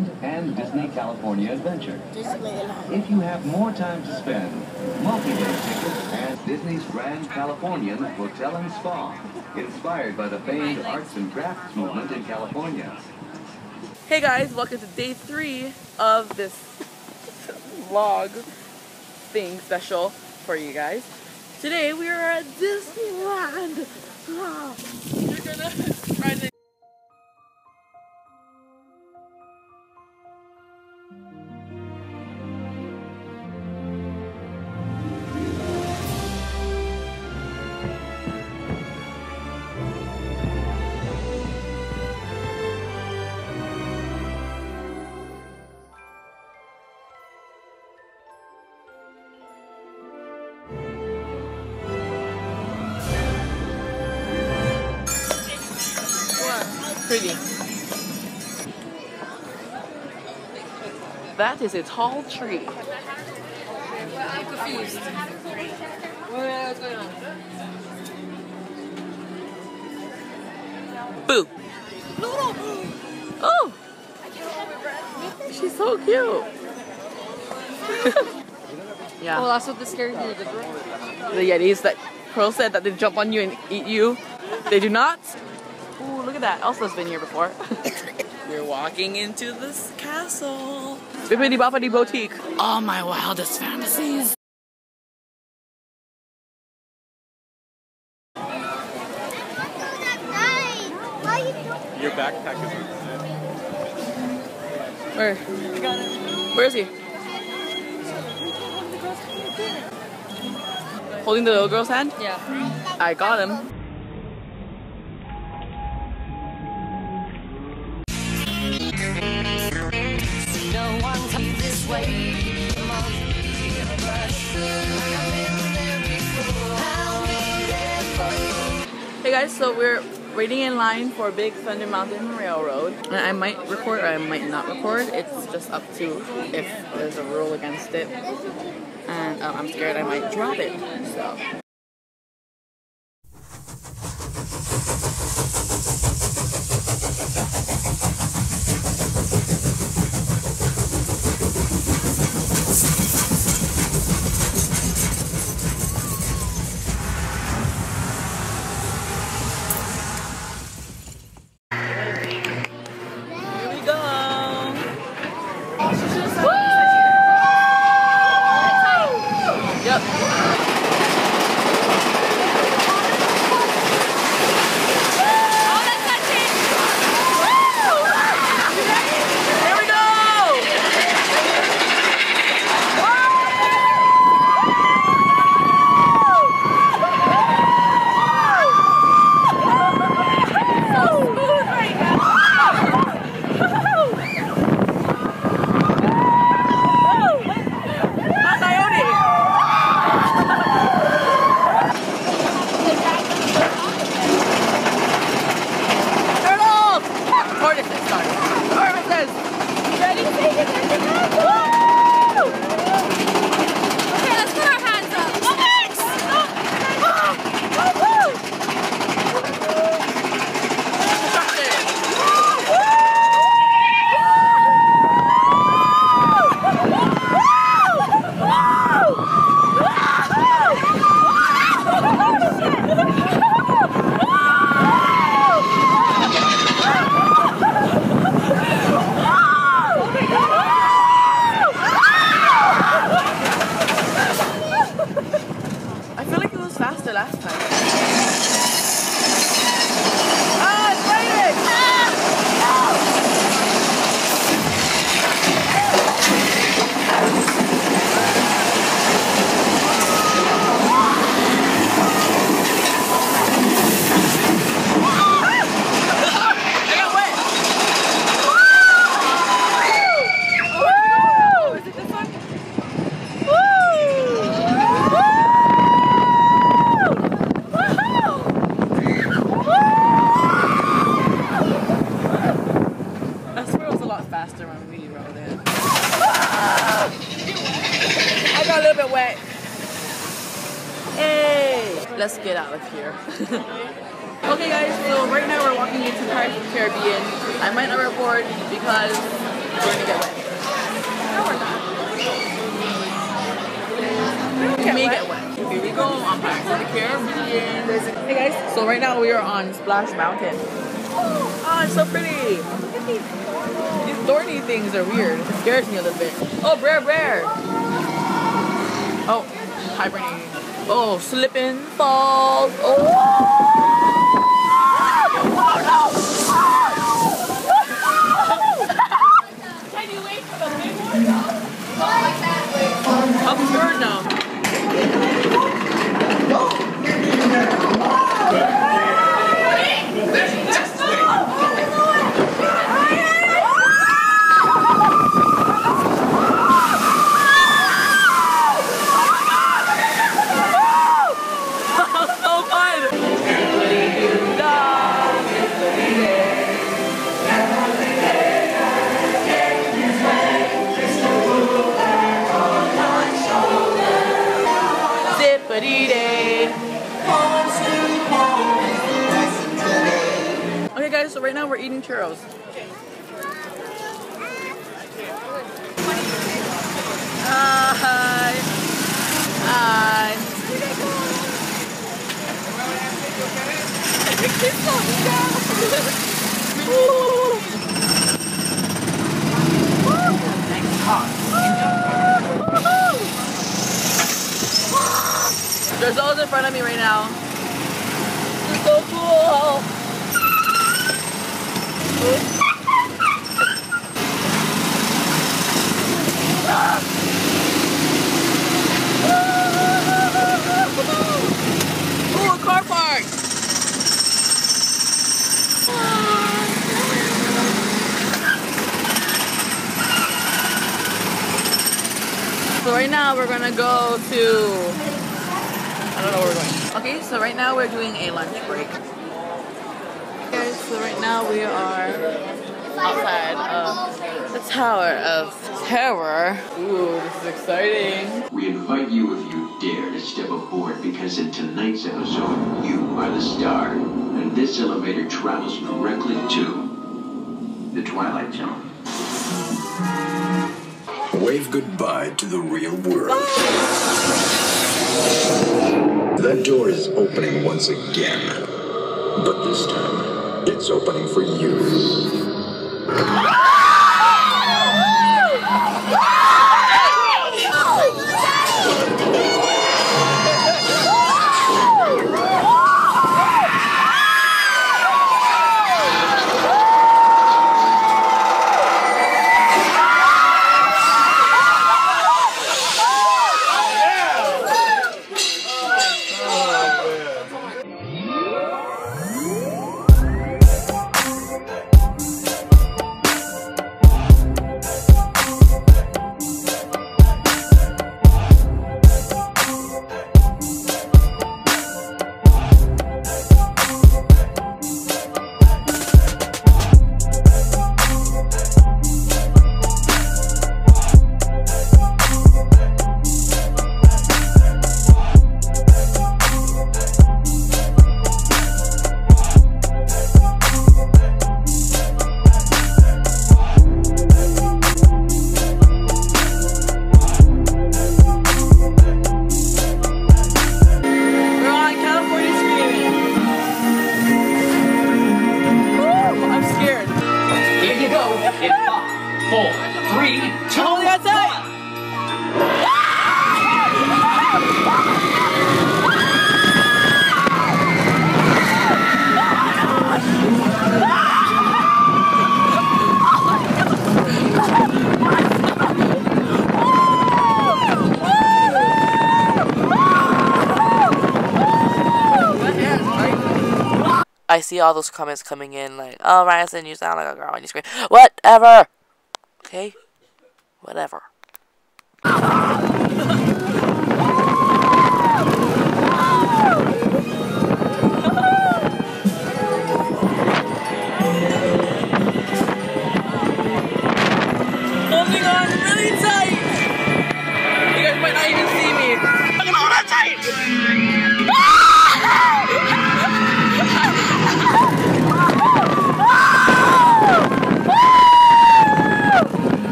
Disneyland and Disney California Adventure. Disneyland. If you have more time to spend, multi-day tickets at Disney's Grand Californian Hotel and Spa, inspired by the famed arts and crafts movement in California. Hey guys, welcome to day three of this vlog thing special for you guys. Today we are at Disneyland. You're gonna try to pretty. That is a tall tree. I'm confused. What's going on? Boo. Oh, she's so cute. yeah. Well, that's what the scary thing did, the Yetis that Pearl said that they jump on you and eat you. They do not. Ooh, look at that. Elsa's been here before. We're walking into this castle. Bibbidi Bobbidi Boutique. All my wildest fantasies. Your backpack is Where? Where is he? Holding the little girl's hand? Yeah. I got him. Guys, so we're waiting in line for Big Thunder Mountain Railroad. And I might record or I might not record. It's just up to if there's a rule against it. And um, I'm scared I might drop it. So. Let's get out of here. okay guys, so right now we're walking into Pirates of the Caribbean. I might not record because We're gonna get wet. We may get wet. Here we go on Pirates of the Caribbean. Hey guys, so right now we are on Splash Mountain. Oh, ah, it's so pretty. These thorny things are weird. It scares me a little bit. Oh, Brer Brer. Oh, hibernating. Oh, slipping falls. Oh. Eating churros. Hi. Hi. There's those in front of me right now. This is so cool. Ooh, a car park. So right now we're gonna go to I don't know where we're going. Okay, so right now we're doing a lunch break. Okay, so right now we are outside of the Tower of Terror. Ooh, this is exciting. We invite you, if you dare, to step aboard because in tonight's episode, you are the star. And this elevator travels directly to the Twilight Zone. Wave goodbye to the real world. That door is opening once again. But this time, it's opening for you. Ah! I see all those comments coming in like, oh, Ryerson, you sound like a girl and you scream. Whatever. Okay? Whatever.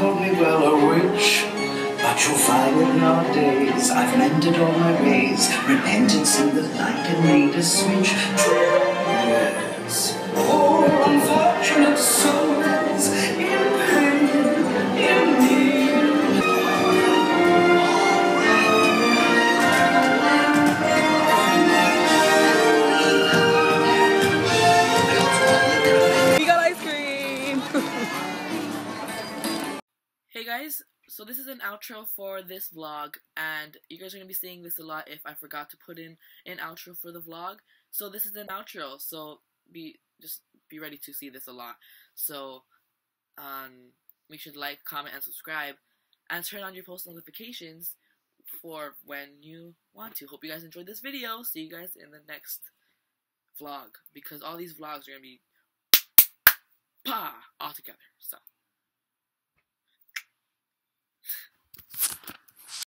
Called me, well, a witch. But you'll find that nowadays I've mended all my ways. Repentance and the light and made a switch. Yes. Outro for this vlog, and you guys are going to be seeing this a lot if I forgot to put in an outro for the vlog. So this is an outro, so be just be ready to see this a lot. So um, make sure to like, comment, and subscribe, and turn on your post notifications for when you want to. Hope you guys enjoyed this video. See you guys in the next vlog, because all these vlogs are going to be pa all together. So.